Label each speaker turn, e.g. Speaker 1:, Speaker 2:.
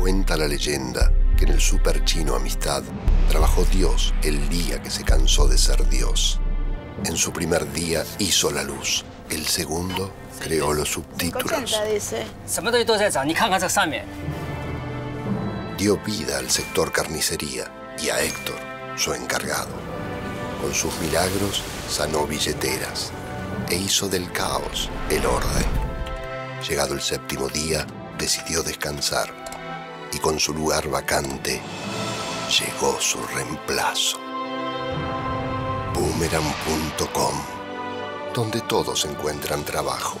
Speaker 1: Cuenta la leyenda que en el super chino Amistad trabajó Dios el día que se cansó de ser Dios. En su primer día hizo la luz. El segundo creó los subtítulos. Dio vida al sector carnicería y a Héctor, su encargado. Con sus milagros sanó billeteras e hizo del caos el orden. Llegado el séptimo día, decidió descansar y con su lugar vacante llegó su reemplazo. Boomerang.com, donde todos encuentran trabajo.